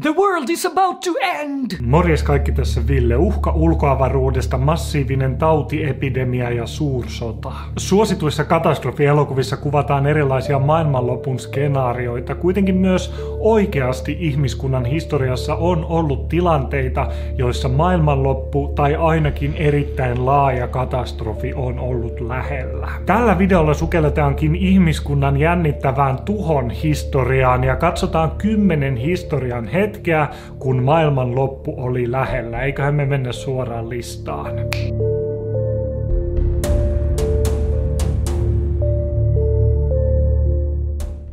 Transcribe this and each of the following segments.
The world is about to end! Morjes kaikki tässä Ville. Uhka ulkoavaruudesta, massiivinen tautiepidemia ja suursota. Suosituissa katastrofielokuvissa kuvataan erilaisia maailmanlopun skenaarioita. Kuitenkin myös oikeasti ihmiskunnan historiassa on ollut tilanteita, joissa maailmanloppu tai ainakin erittäin laaja katastrofi on ollut lähellä. Tällä videolla sukelletaankin ihmiskunnan jännittävään tuhon historiaan ja katsotaan kymmenen historian hetkeä kun maailman loppu oli lähellä. Eiköhän me mennä suoraan listaan.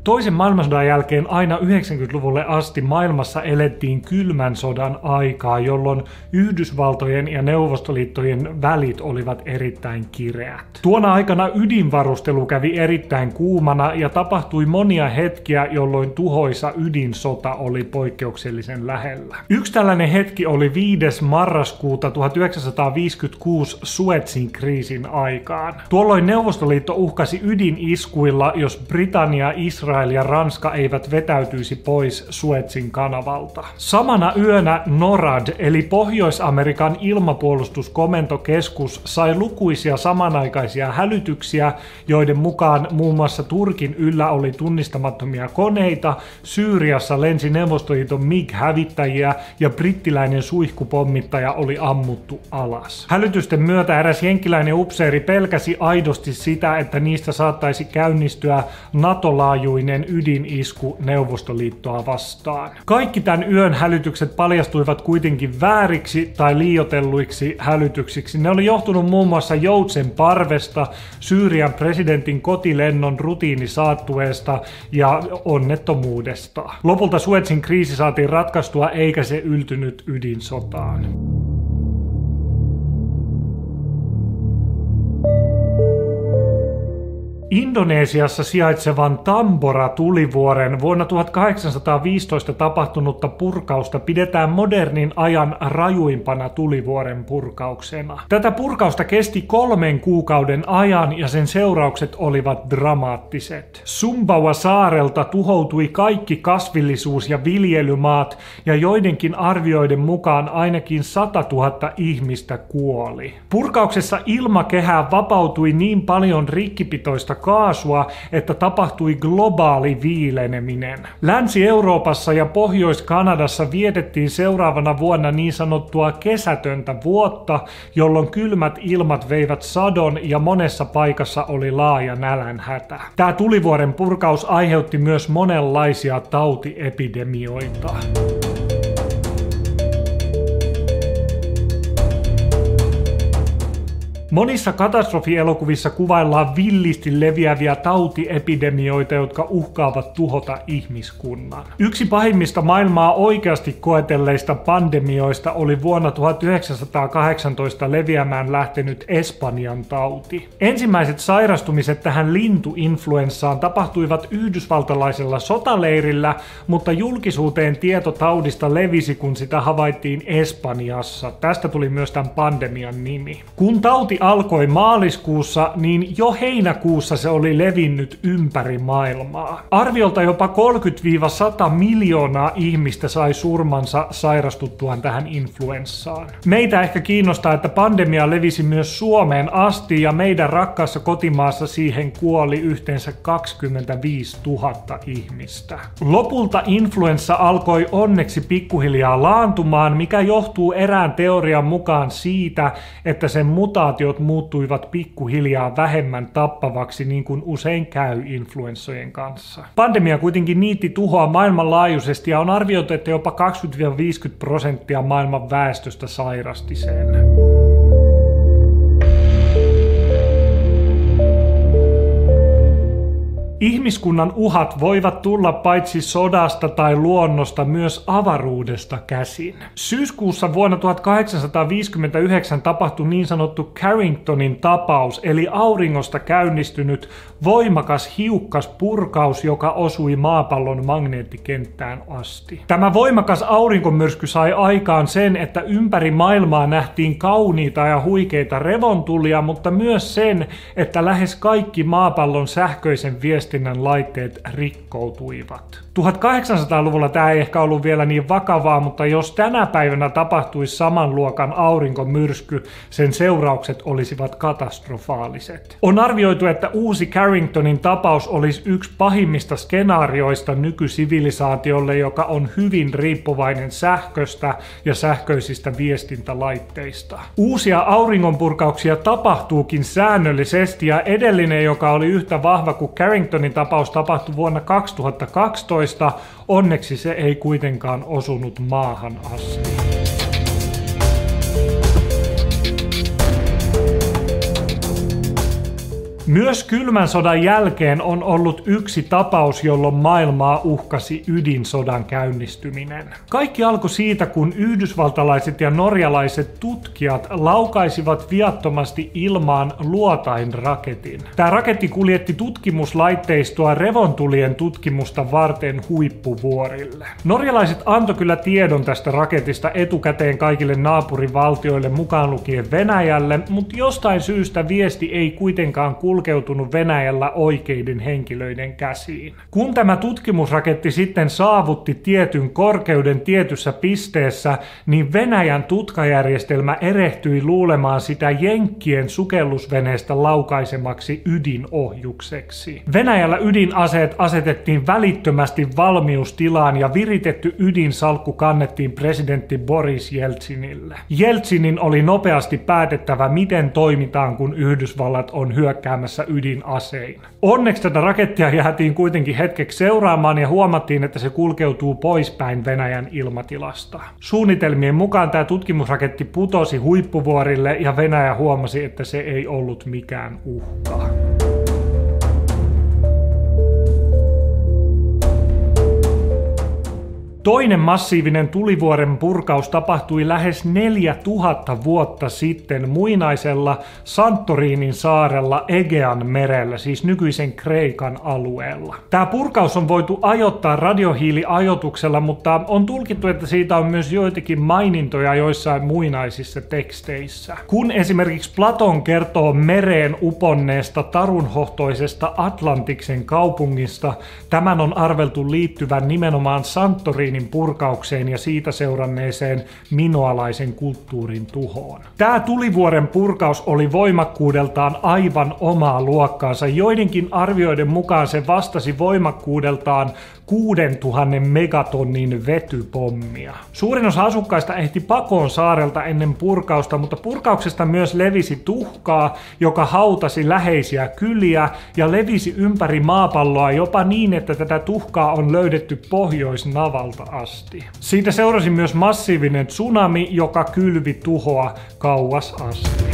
Toisen maailmansodan jälkeen aina 90-luvulle asti maailmassa elettiin kylmän sodan aikaa, jolloin Yhdysvaltojen ja Neuvostoliittojen välit olivat erittäin kireät. Tuona aikana ydinvarustelu kävi erittäin kuumana ja tapahtui monia hetkiä, jolloin tuhoisa ydinsota oli poikkeuksellisen lähellä. Yksi tällainen hetki oli 5. marraskuuta 1956 Suetsin kriisin aikaan. Tuolloin Neuvostoliitto uhkasi ydiniskuilla, jos Britannia, Israel Israel ja Ranska eivät vetäytyisi pois Suetsin kanavalta. Samana yönä NORAD eli Pohjois-Amerikan ilmapuolustuskomentokeskus sai lukuisia samanaikaisia hälytyksiä, joiden mukaan muun muassa Turkin yllä oli tunnistamattomia koneita, Syyriassa lensi Neuvostoliiton MiG-hävittäjiä ja brittiläinen suihkupommittaja oli ammuttu alas. Hälytysten myötä eräs jenkiläinen upseeri pelkäsi aidosti sitä, että niistä saattaisi käynnistyä NATO-laajuinen laajuinen ydinisku Neuvostoliittoa vastaan. Kaikki tämän yön hälytykset paljastuivat kuitenkin vääriksi tai liiotelluiksi hälytyksiksi. Ne oli johtunut muun muassa Joutsen parvesta, Syyrian presidentin kotilennon rutiinisaattueesta ja onnettomuudesta. Lopulta Suetsin kriisi saatiin ratkaistua eikä se yltynyt ydinsotaan. Indonesiassa sijaitsevan Tambora-tulivuoren vuonna 1815 tapahtunutta purkausta pidetään modernin ajan rajuimpana tulivuoren purkauksena. Tätä purkausta kesti kolmen kuukauden ajan ja sen seuraukset olivat dramaattiset. Sumbawa saarelta tuhoutui kaikki kasvillisuus- ja viljelymaat ja joidenkin arvioiden mukaan ainakin 100 000 ihmistä kuoli. Purkauksessa ilmakehään vapautui niin paljon rikkipitoista kaasua, että tapahtui globaali viileneminen. Länsi-Euroopassa ja Pohjois-Kanadassa vietettiin seuraavana vuonna niin sanottua kesätöntä vuotta, jolloin kylmät ilmat veivät sadon ja monessa paikassa oli laaja nälänhätä. Tämä tulivuoren purkaus aiheutti myös monenlaisia tautiepidemioita. Monissa katastrofielokuvissa kuvaillaan villisti leviäviä tautiepidemioita, jotka uhkaavat tuhota ihmiskunnan. Yksi pahimmista maailmaa oikeasti koetelleista pandemioista oli vuonna 1918 leviämään lähtenyt Espanjan tauti. Ensimmäiset sairastumiset tähän lintuinfluenssaan tapahtuivat yhdysvaltalaisella sotaleirillä, mutta julkisuuteen tieto taudista levisi, kun sitä havaittiin Espanjassa. Tästä tuli myös tämän pandemian nimi. Kun tauti alkoi maaliskuussa, niin jo heinäkuussa se oli levinnyt ympäri maailmaa. Arviolta jopa 30-100 miljoonaa ihmistä sai surmansa sairastuttuaan tähän influenssaan. Meitä ehkä kiinnostaa, että pandemia levisi myös Suomeen asti ja meidän rakkaassa kotimaassa siihen kuoli yhteensä 25 000 ihmistä. Lopulta influenssa alkoi onneksi pikkuhiljaa laantumaan, mikä johtuu erään teorian mukaan siitä, että sen mutaatio infektiot muuttuivat pikkuhiljaa vähemmän tappavaksi niin kuin usein käy influenssojen kanssa. Pandemia kuitenkin niitti tuhoa maailmanlaajuisesti ja on arvioitu, että jopa 20-50 prosenttia maailman väestöstä sairasti sen. Ihmiskunnan uhat voivat tulla paitsi sodasta tai luonnosta myös avaruudesta käsin. Syyskuussa vuonna 1859 tapahtui niin sanottu Carringtonin tapaus, eli auringosta käynnistynyt voimakas hiukkas purkaus, joka osui maapallon magneettikenttään asti. Tämä voimakas aurinkomyrsky sai aikaan sen, että ympäri maailmaa nähtiin kauniita ja huikeita revontulia, mutta myös sen, että lähes kaikki maapallon sähköisen viestin viestinnän laitteet rikkoutuivat. 1800-luvulla tämä ei ehkä ollut vielä niin vakavaa, mutta jos tänä päivänä tapahtuisi saman luokan aurinkomyrsky, sen seuraukset olisivat katastrofaaliset. On arvioitu, että uusi Carringtonin tapaus olisi yksi pahimmista skenaarioista nykysivilisaatiolle, joka on hyvin riippuvainen sähköstä ja sähköisistä viestintälaitteista. Uusia auringonpurkauksia tapahtuukin säännöllisesti ja edellinen, joka oli yhtä vahva kuin Carringtonin tapaus, tapahtui vuonna 2012. Onneksi se ei kuitenkaan osunut maahan asti. Myös kylmän sodan jälkeen on ollut yksi tapaus, jolloin maailmaa uhkasi ydinsodan käynnistyminen. Kaikki alkoi siitä, kun yhdysvaltalaiset ja norjalaiset tutkijat laukaisivat viattomasti ilmaan luotain raketin. Tämä raketti kuljetti tutkimuslaitteistoa revontulien tutkimusta varten huippuvuorille. Norjalaiset antoi kyllä tiedon tästä raketista etukäteen kaikille naapurivaltioille mukaan lukien Venäjälle, mutta jostain syystä viesti ei kuitenkaan kulkenut kulkeutunut Venäjällä oikeiden henkilöiden käsiin. Kun tämä tutkimusraketti sitten saavutti tietyn korkeuden tietyssä pisteessä, niin Venäjän tutkajärjestelmä erehtyi luulemaan sitä Jenkkien sukellusveneestä laukaisemaksi ydinohjukseksi. Venäjällä ydinaseet asetettiin välittömästi valmiustilaan ja viritetty ydinsalkku kannettiin presidentti Boris Jeltsinille. Jeltsinin oli nopeasti päätettävä, miten toimitaan, kun Yhdysvallat on hyökkäämässä hyökkäämässä ydinasein. Onneksi tätä rakettia jäätiin kuitenkin hetkeksi seuraamaan ja huomattiin, että se kulkeutuu poispäin Venäjän ilmatilasta. Suunnitelmien mukaan tämä tutkimusraketti putosi huippuvuorille ja Venäjä huomasi, että se ei ollut mikään uhka. Toinen massiivinen tulivuoren purkaus tapahtui lähes 4000 vuotta sitten muinaisella Santorinin saarella Egean merellä, siis nykyisen Kreikan alueella. Tämä purkaus on voitu ajoittaa radiohiiliajotuksella, mutta on tulkittu, että siitä on myös joitakin mainintoja joissain muinaisissa teksteissä. Kun esimerkiksi Platon kertoo mereen uponneesta tarunhohtoisesta Atlantiksen kaupungista, tämän on arveltu liittyvän nimenomaan Santorinin Berliinin purkaukseen ja siitä seuranneeseen minoalaisen kulttuurin tuhoon. Tämä tulivuoren purkaus oli voimakkuudeltaan aivan omaa luokkaansa. Joidenkin arvioiden mukaan se vastasi voimakkuudeltaan 6000 megatonnin vetypommia. Suurin osa asukkaista ehti pakoon saarelta ennen purkausta, mutta purkauksesta myös levisi tuhkaa, joka hautasi läheisiä kyliä ja levisi ympäri maapalloa jopa niin, että tätä tuhkaa on löydetty pohjoisnavalta asti. Siitä seurasi myös massiivinen tsunami, joka kylvi tuhoa kauas asti.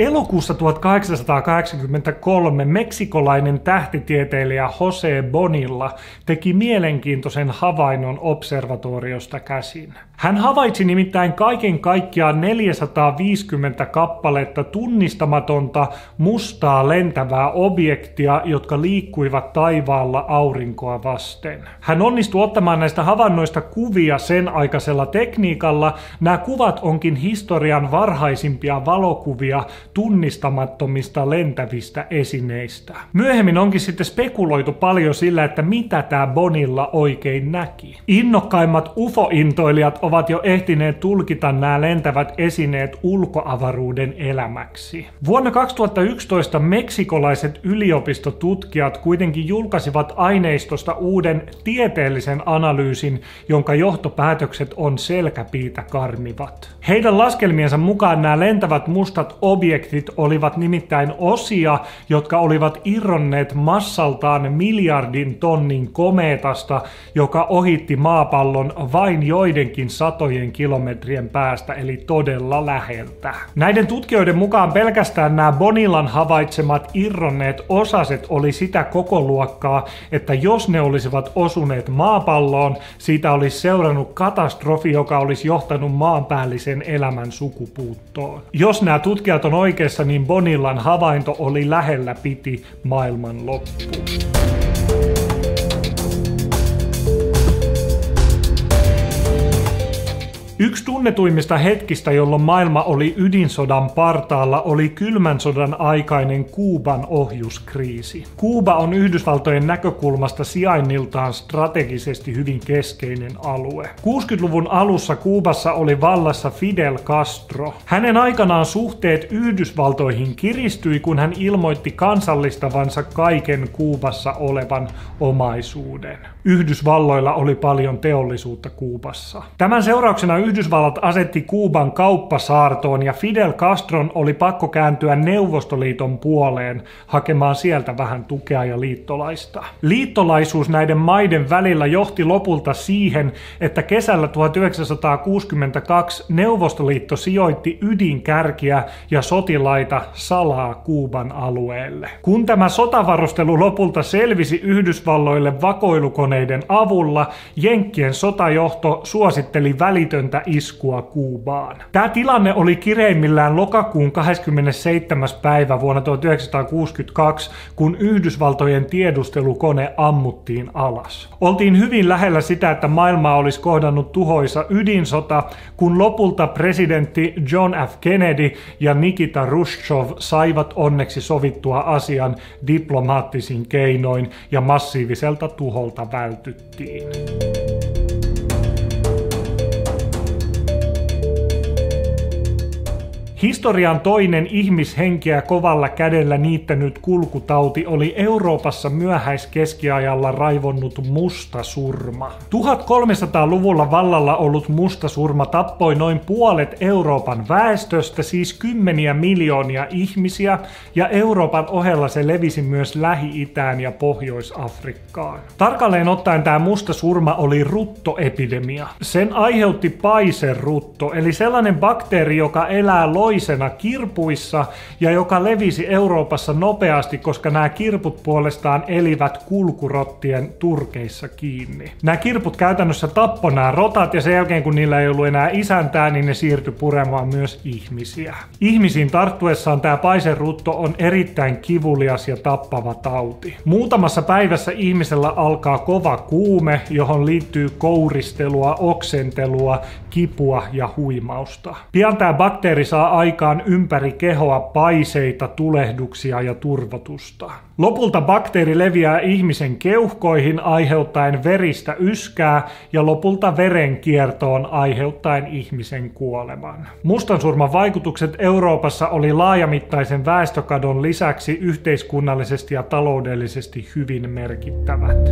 Elokuussa 1883 meksikolainen tähtitieteilijä Jose Bonilla teki mielenkiintoisen havainnon observatoriosta käsin. Hän havaitsi nimittäin kaiken kaikkiaan 450 kappaletta tunnistamatonta mustaa lentävää objektia, jotka liikkuivat taivaalla aurinkoa vasten. Hän onnistui ottamaan näistä havainnoista kuvia sen aikaisella tekniikalla. Nämä kuvat onkin historian varhaisimpia valokuvia tunnistamattomista lentävistä esineistä. Myöhemmin onkin sitten spekuloitu paljon sillä, että mitä tämä Bonilla oikein näki. Innokkaimmat UFO-intoilijat ovat jo ehtineet tulkita nämä lentävät esineet ulkoavaruuden elämäksi. Vuonna 2011 meksikolaiset yliopistotutkijat kuitenkin julkaisivat aineistosta uuden tieteellisen analyysin, jonka johtopäätökset on selkäpiitä karmivat. Heidän laskelmiensa mukaan nämä lentävät mustat objektit olivat nimittäin osia, jotka olivat irronneet massaltaan miljardin tonnin komeetasta, joka ohitti maapallon vain joidenkin satojen kilometrien päästä, eli todella läheltä. Näiden tutkijoiden mukaan pelkästään nämä Bonilan havaitsemat irronneet osaset oli sitä koko luokkaa, että jos ne olisivat osuneet maapalloon, siitä olisi seurannut katastrofi, joka olisi johtanut maanpäällisen elämän sukupuuttoon. Jos nämä tutkijat on oikeassa, niin Bonillan havainto oli lähellä piti maailman loppuun. Yksi tunnetuimmista hetkistä, jolloin maailma oli ydinsodan partaalla, oli kylmän sodan aikainen Kuuban ohjuskriisi. Kuuba on Yhdysvaltojen näkökulmasta sijainniltaan strategisesti hyvin keskeinen alue. 60-luvun alussa Kuubassa oli vallassa Fidel Castro. Hänen aikanaan suhteet Yhdysvaltoihin kiristyi, kun hän ilmoitti kansallistavansa kaiken Kuubassa olevan omaisuuden. Yhdysvalloilla oli paljon teollisuutta Kuubassa. Tämän seurauksena Yhdysvallat asetti Kuuban kauppasaartoon ja Fidel Castron oli pakko kääntyä Neuvostoliiton puoleen hakemaan sieltä vähän tukea ja liittolaista. Liittolaisuus näiden maiden välillä johti lopulta siihen, että kesällä 1962 Neuvostoliitto sijoitti ydinkärkiä ja sotilaita salaa Kuuban alueelle. Kun tämä sotavarustelu lopulta selvisi Yhdysvalloille vakoilukoneiden avulla, Jenkkien sotajohto suositteli välitöntä iskua Kuubaan. Tämä tilanne oli kireimmillään lokakuun 27. päivä vuonna 1962, kun Yhdysvaltojen tiedustelukone ammuttiin alas. Oltiin hyvin lähellä sitä, että maailmaa olisi kohdannut tuhoisa ydinsota, kun lopulta presidentti John F. Kennedy ja Nikita Khrushchev saivat onneksi sovittua asian diplomaattisin keinoin ja massiiviselta tuholta vältyttiin. Historian toinen ihmishenkeä kovalla kädellä niittänyt kulkutauti oli Euroopassa myöhäiskeskiajalla raivonnut mustasurma. 1300-luvulla vallalla ollut mustasurma tappoi noin puolet Euroopan väestöstä, siis kymmeniä miljoonia ihmisiä, ja Euroopan ohella se levisi myös Lähi-Itään ja Pohjois-Afrikkaan. Tarkalleen ottaen tämä mustasurma oli ruttoepidemia. Sen aiheutti paiserutto, eli sellainen bakteeri, joka elää lo toisena kirpuissa ja joka levisi Euroopassa nopeasti, koska nämä kirput puolestaan elivät kulkurottien turkeissa kiinni. Nämä kirput käytännössä tappoi nämä rotat ja sen jälkeen kun niillä ei ollut enää isäntää, niin ne siirtyi puremaan myös ihmisiä. Ihmisiin tarttuessaan tämä paiserutto on erittäin kivulias ja tappava tauti. Muutamassa päivässä ihmisellä alkaa kova kuume, johon liittyy kouristelua, oksentelua, kipua ja huimausta. Pian tämä bakteeri saa aikaan ympäri kehoa paiseita, tulehduksia ja turvotusta. Lopulta bakteeri leviää ihmisen keuhkoihin aiheuttaen veristä yskää ja lopulta verenkiertoon aiheuttaen ihmisen kuoleman. Mustansurman vaikutukset Euroopassa oli laajamittaisen väestökadon lisäksi yhteiskunnallisesti ja taloudellisesti hyvin merkittävät.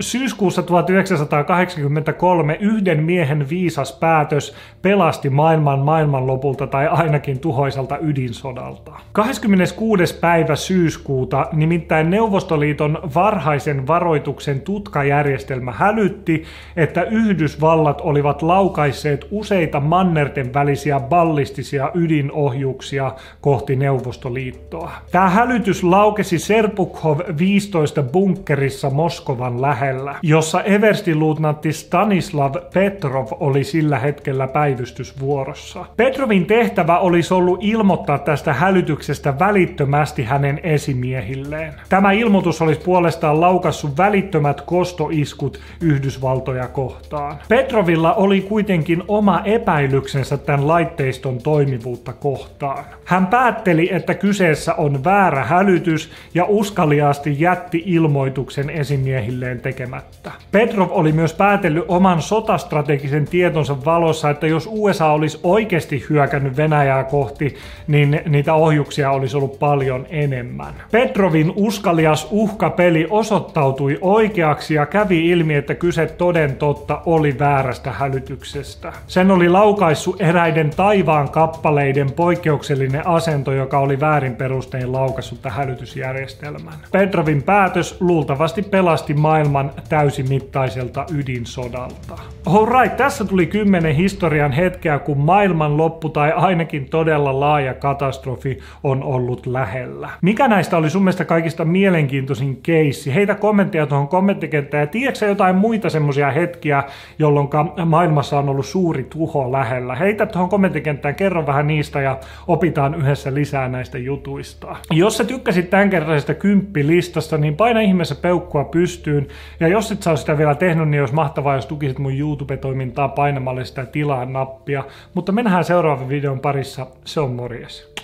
Syyskuussa 1983 yhden miehen viisas päätös pelasti maailman maailmanlopulta tai ainakin tuhoisalta ydinsodalta. 26. päivä syyskuuta nimittäin Neuvostoliiton varhaisen varoituksen tutkajärjestelmä hälytti, että Yhdysvallat olivat laukaisseet useita mannerten välisiä ballistisia ydinohjuksia kohti Neuvostoliittoa. Tämä hälytys laukesi Serpukhov 15 bunkkerissa Moskovan lähellä lähellä, jossa everstiluutnantti Stanislav Petrov oli sillä hetkellä päivystysvuorossa. Petrovin tehtävä olisi ollut ilmoittaa tästä hälytyksestä välittömästi hänen esimiehilleen. Tämä ilmoitus olisi puolestaan laukassut välittömät kostoiskut Yhdysvaltoja kohtaan. Petrovilla oli kuitenkin oma epäilyksensä tämän laitteiston toimivuutta kohtaan. Hän päätteli, että kyseessä on väärä hälytys ja uskaliaasti jätti ilmoituksen esimiehilleen tekemättä tekemättä. Petrov oli myös päätellyt oman sotastrategisen tietonsa valossa, että jos USA olisi oikeasti hyökännyt Venäjää kohti, niin niitä ohjuksia olisi ollut paljon enemmän. Petrovin uskalias uhkapeli osoittautui oikeaksi ja kävi ilmi, että kyse toden totta oli väärästä hälytyksestä. Sen oli laukaissut eräiden taivaan kappaleiden poikkeuksellinen asento, joka oli väärin perustein laukaissut hälytysjärjestelmän. Petrovin päätös luultavasti pelasti maailman maailman täysimittaiselta ydinsodalta. Alright, tässä tuli kymmenen historian hetkeä, kun maailman loppu tai ainakin todella laaja katastrofi on ollut lähellä. Mikä näistä oli sun mielestä kaikista mielenkiintoisin keissi? Heitä kommentteja tuohon kommenttikenttään ja tiedätkö jotain muita semmoisia hetkiä, jolloin maailmassa on ollut suuri tuho lähellä? Heitä tuohon kommenttikenttään, kerro vähän niistä ja opitaan yhdessä lisää näistä jutuista. Jos sä tykkäsit tämänkertaisesta kymppilistasta, niin paina ihmeessä peukkua pystyyn. Ja jos et saa sitä vielä tehnyt, niin olisi mahtavaa, jos tukisit mun YouTube-toimintaa painamalla sitä tilaa nappia. Mutta mennään seuraavan videon parissa. Se on morjes.